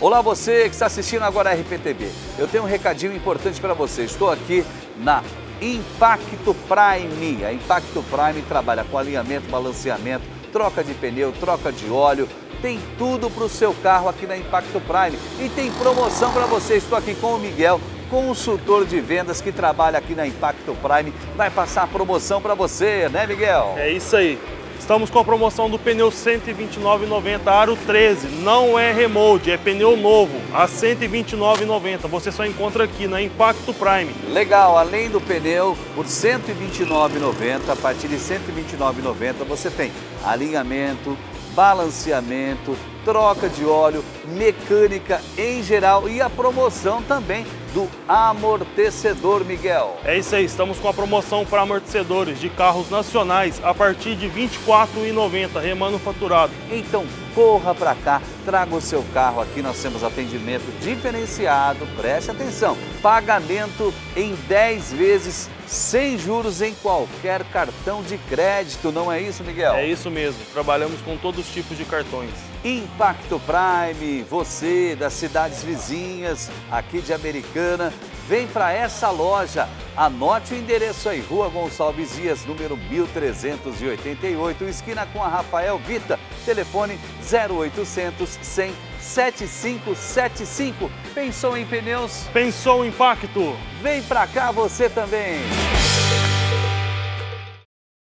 Olá você que está assistindo agora a RPTV. Eu tenho um recadinho importante para você. Estou aqui na Impacto Prime. A Impacto Prime trabalha com alinhamento, balanceamento, troca de pneu, troca de óleo. Tem tudo para o seu carro aqui na Impacto Prime. E tem promoção para você. Estou aqui com o Miguel, consultor de vendas que trabalha aqui na Impacto Prime. Vai passar a promoção para você, né Miguel? É isso aí. Estamos com a promoção do pneu 129,90 aro 13. Não é remold, é pneu novo, a 129,90. Você só encontra aqui na Impacto Prime. Legal, além do pneu, por R$ 129,90, a partir de R$ 129,90 você tem alinhamento, balanceamento, troca de óleo, mecânica em geral e a promoção também do amortecedor, Miguel. É isso aí, estamos com a promoção para amortecedores de carros nacionais a partir de R$ 24,90, remanufaturado. Então corra para cá, traga o seu carro aqui, nós temos atendimento diferenciado, preste atenção, pagamento em 10 vezes sem juros em qualquer cartão de crédito, não é isso, Miguel? É isso mesmo, trabalhamos com todos os tipos de cartões. Impacto Prime, você das cidades vizinhas, aqui de Americana, vem para essa loja. Anote o endereço aí, Rua Gonçalves Dias, número 1388, esquina com a Rafael Vita. Telefone 0800 100 7575. Pensou em pneus? Pensou em impacto? Vem para cá você também.